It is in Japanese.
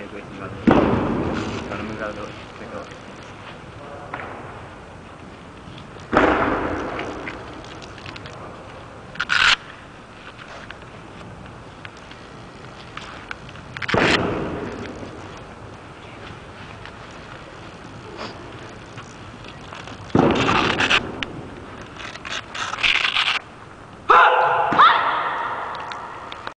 継続します。